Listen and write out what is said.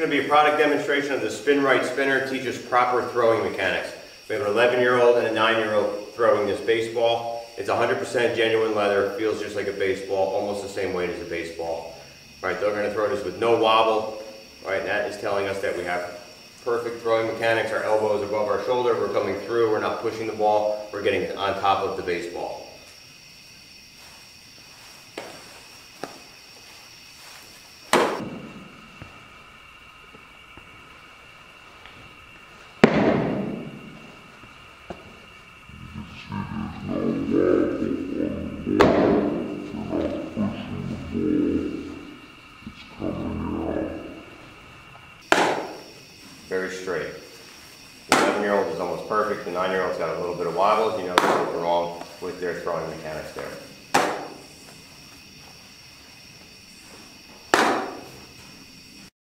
going to be a product demonstration of the Spin Right spinner, teaches proper throwing mechanics. We have an 11-year-old and a 9-year-old throwing this baseball. It's 100% genuine leather, feels just like a baseball, almost the same weight as a baseball. All right, they're going to throw this with no wobble. All right, that is telling us that we have perfect throwing mechanics. Our elbow is above our shoulder. We're coming through. We're not pushing the ball. We're getting it on top of the baseball. Very straight. The 11-year-old is almost perfect. The 9-year-old's got a little bit of wobble. You know, there's something wrong with their throwing mechanics there.